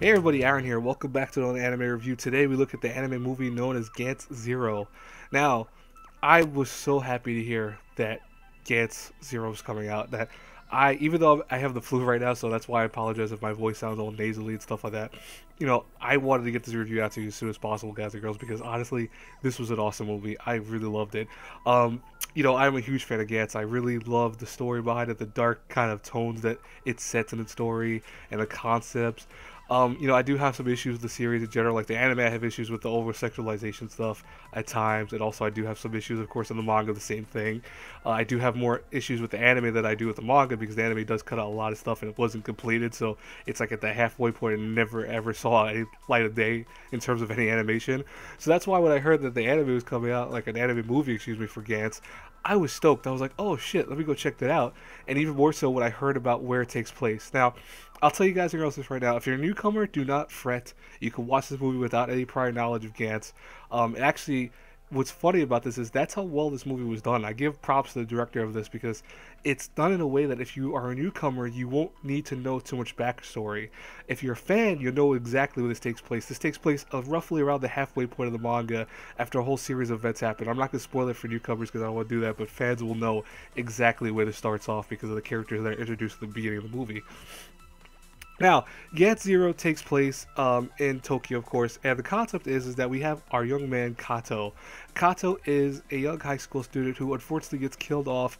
Hey everybody, Aaron here. Welcome back to another anime review. Today we look at the anime movie known as Gantz Zero. Now, I was so happy to hear that Gantz Zero is coming out. That I, even though I have the flu right now, so that's why I apologize if my voice sounds all nasally and stuff like that. You know, I wanted to get this review out to you as soon as possible, guys and girls, because honestly, this was an awesome movie. I really loved it. Um, you know, I'm a huge fan of Gantz. I really love the story behind it, the dark kind of tones that it sets in the story, and the concepts. Um, you know, I do have some issues with the series in general. Like the anime, I have issues with the over sexualization stuff at times, and also I do have some issues, of course, in the manga. The same thing. Uh, I do have more issues with the anime than I do with the manga because the anime does cut out a lot of stuff and it wasn't completed. So it's like at the halfway point and never ever saw any light of day in terms of any animation. So that's why when I heard that the anime was coming out, like an anime movie, excuse me, for Gantz, I was stoked. I was like, oh shit, let me go check that out. And even more so when I heard about where it takes place. Now, I'll tell you guys and girls this right now. If you're a newcomer, do not fret. You can watch this movie without any prior knowledge of Gantz. Um, actually, what's funny about this is that's how well this movie was done. I give props to the director of this because it's done in a way that if you are a newcomer, you won't need to know too much backstory. If you're a fan, you'll know exactly where this takes place. This takes place of roughly around the halfway point of the manga after a whole series of events happen. I'm not going to spoil it for newcomers because I don't want to do that, but fans will know exactly where this starts off because of the characters that are introduced at the beginning of the movie. Now, Gantz Zero takes place um, in Tokyo, of course, and the concept is is that we have our young man Kato. Kato is a young high school student who unfortunately gets killed off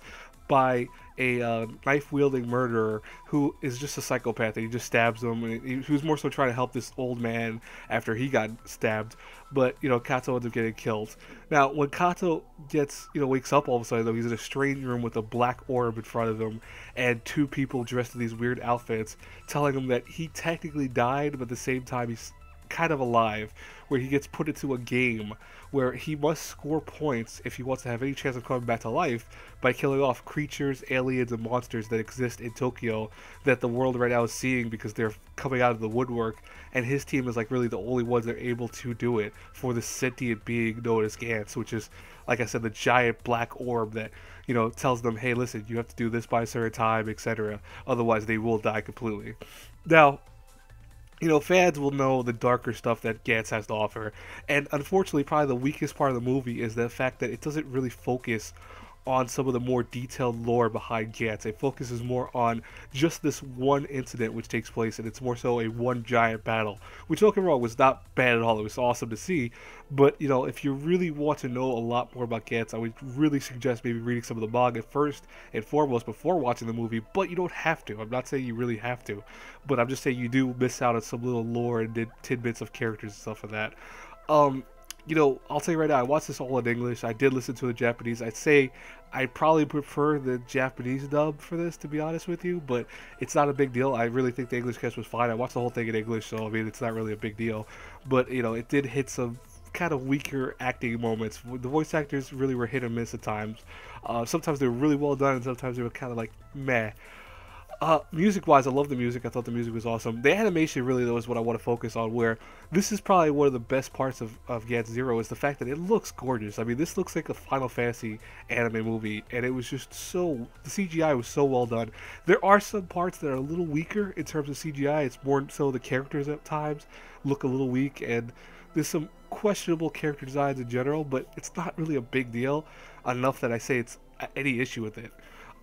by a uh, knife wielding murderer who is just a psychopath. And he just stabs him. And he, he, was more so trying to help this old man after he got stabbed. But you know, Kato ends up getting killed. Now, when Kato gets you know wakes up all of a sudden, though, he's in a strange room with a black orb in front of him and two people dressed in these weird outfits, telling him that he technically died, but at the same time he's kind of alive, where he gets put into a game where he must score points if he wants to have any chance of coming back to life by killing off creatures, aliens, and monsters that exist in Tokyo that the world right now is seeing because they're coming out of the woodwork. And his team is like really the only ones that are able to do it for the sentient being known as Gantz, which is, like I said, the giant black orb that you know tells them, hey, listen, you have to do this by a certain time, etc. Otherwise, they will die completely. Now, you know, fans will know the darker stuff that Gantz has to offer. And unfortunately, probably the weakest part of the movie is the fact that it doesn't really focus on some of the more detailed lore behind Gantz. It focuses more on just this one incident which takes place, and it's more so a one giant battle, which don't get me wrong was not bad at all. It was awesome to see, but you know, if you really want to know a lot more about Gantz, I would really suggest maybe reading some of the manga first and foremost before watching the movie. But you don't have to. I'm not saying you really have to, but I'm just saying you do miss out on some little lore and tidbits of characters and stuff like that. Um, you know, I'll tell you right now, I watched this all in English. I did listen to the Japanese. I'd say I probably prefer the Japanese dub for this, to be honest with you, but it's not a big deal. I really think the English cast was fine. I watched the whole thing in English, so I mean, it's not really a big deal. But, you know, it did hit some kind of weaker acting moments. The voice actors really were hit or miss at times. Uh, sometimes they were really well done, and sometimes they were kind of like meh. Uh, music wise, I love the music. I thought the music was awesome. The animation really though is what I want to focus on. Where this is probably one of the best parts of of Zero is the fact that it looks gorgeous. I mean, this looks like a Final Fantasy anime movie, and it was just so the CGI was so well done. There are some parts that are a little weaker in terms of CGI. It's more so the characters at times look a little weak, and there's some questionable character designs in general, but it's not really a big deal enough that I say it's any issue with it.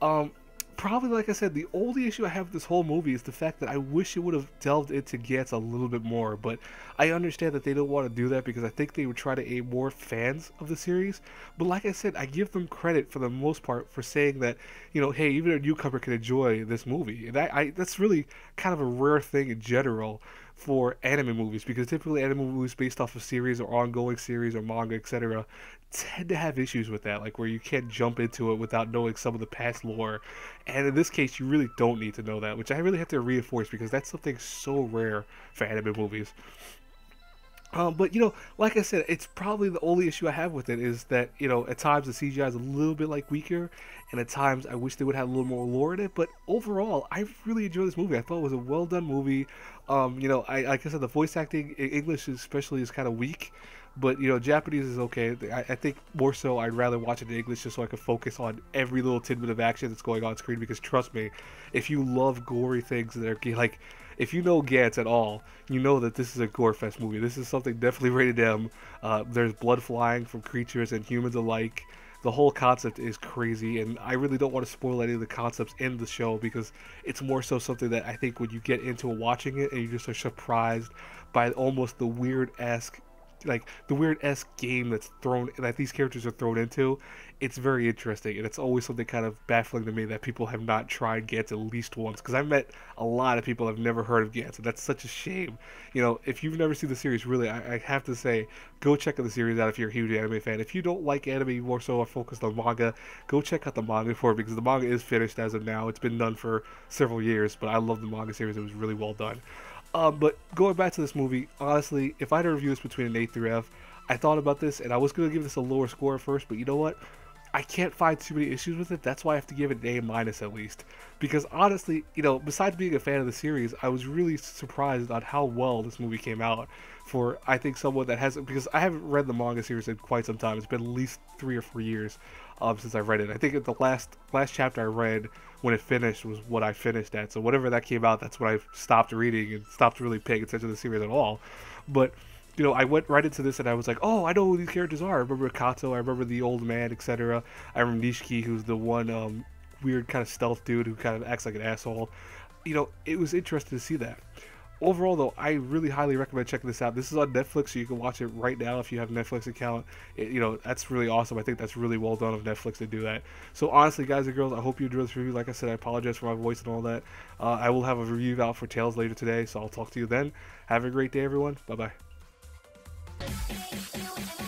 Um, probably, like I said, the only issue I have with this whole movie is the fact that I wish it would have delved into Gantz a little bit more. But I understand that they don't want to do that because I think they would try to aim more fans of the series. But like I said, I give them credit for the most part for saying that, you know, hey, even a newcomer can enjoy this movie. And I, I that's really kind of a rare thing in general for anime movies because typically anime movies based off of series or ongoing series or manga etc tend to have issues with that like where you can't jump into it without knowing some of the past lore. And in this case you really don't need to know that which i really have to reinforce because that's something so rare for anime movies um, but you know, like I said, it's probably the only issue I have with it is that you know at times the CGI is a little bit like weaker, and at times I wish they would have a little more lore in it. But overall, I really enjoyed this movie. I thought it was a well done movie. Um, you know, I like I said, the voice acting in English especially is kind of weak, but you know, Japanese is okay. I, I, think more so I'd rather watch it in English just so I can focus on every little tidbit of action that's going on screen. Because trust me, if you love gory things that are like if you know Gantz at all, you know that this is a gore fest movie. This is something definitely rated M. Uh, there's blood flying from creatures and humans alike. The whole concept is crazy, and I really don't want to spoil any of the concepts in the show because it's more so something that I think when you get into watching it and you just are surprised by almost the weird esque like the weird s game that's thrown that these characters are thrown into it's very interesting and it's always something kind of baffling to me that people have not tried Gantz at least once because I've met a lot of people I've never heard of Gantz and that's such a shame. You know if you've never seen the series really I, I have to say go check out the series out if you're a huge anime fan. If you don't like anime more so are focused on manga go check out the manga for it because the manga is finished as of now. It's been done for several years but I love the manga series it was really well done um, but going back to this movie, honestly, if I had to review this between an A through F, I thought about this and I was going to give this a lower score first, but you know what? I can't find too many issues with it. That's why I have to give it an A minus at least. Because honestly, you know, besides being a fan of the series, I was really surprised on how well this movie came out. For I think someone that hasn't, because I haven't read the manga series in quite some time. It's been at least three or four years um, since I read it. I think the last last chapter I read when it finished was what I finished at. So whatever that came out, that's when I stopped reading and stopped really paying attention to the series at all. But you know, I went right into this and I was like, oh, I know who these characters are. I remember Kato, I remember the old man, etc. I remember Nishiki, who's the one um, weird kind of stealth dude who kind of acts like an asshole. You know, it was interesting to see that. Overall though i really highly recommend checking this out. This is on netflix so you can watch it right now if you have a netflix account. It, you know that's really awesome. I think that's really well done of netflix to do that. So honestly guys and girls i hope you enjoyed this review. Like i said i apologize for my voice and all that. Uh, i will have a review out for tales later today so i'll talk to you then. Have a great day everyone. Bye bye Let's make you.